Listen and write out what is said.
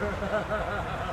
Ha ha ha ha ha!